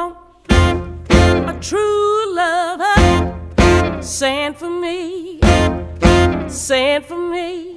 want a true lover. Send for me, send for me.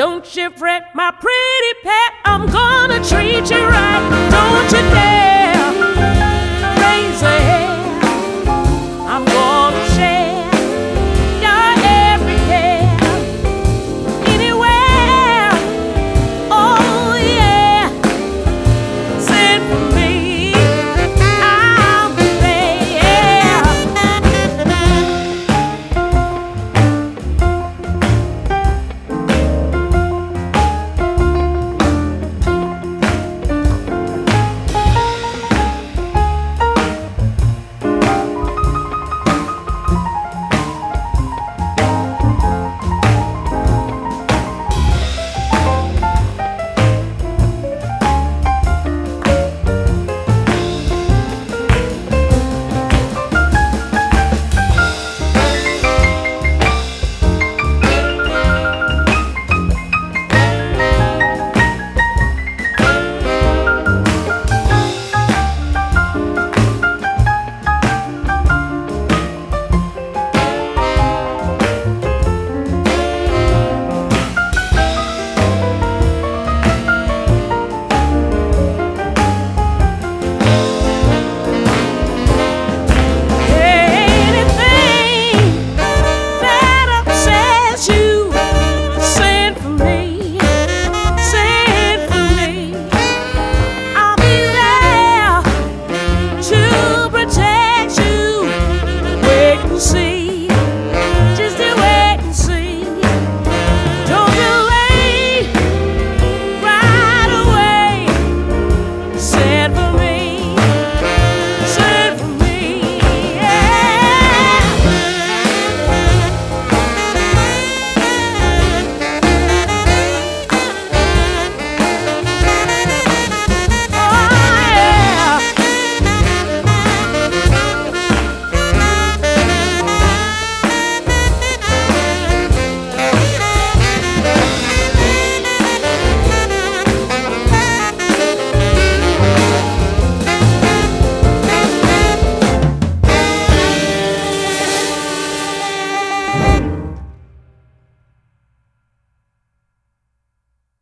Don't you fret, my pretty pet, I'm gonna treat you right. Don't you dare.